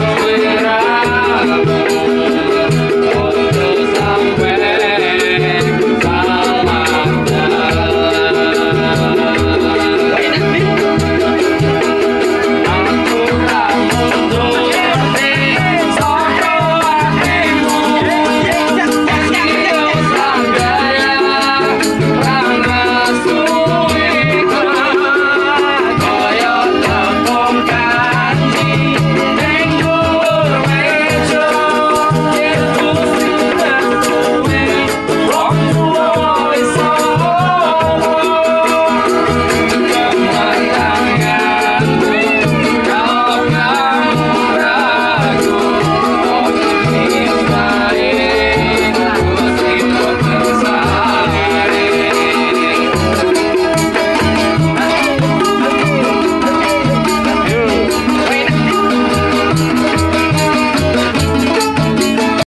Yeah.